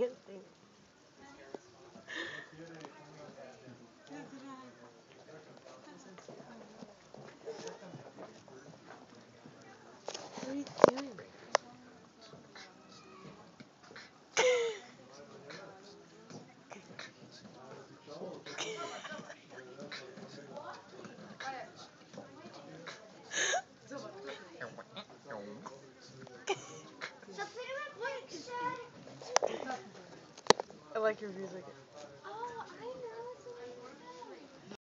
dancing. I like your music.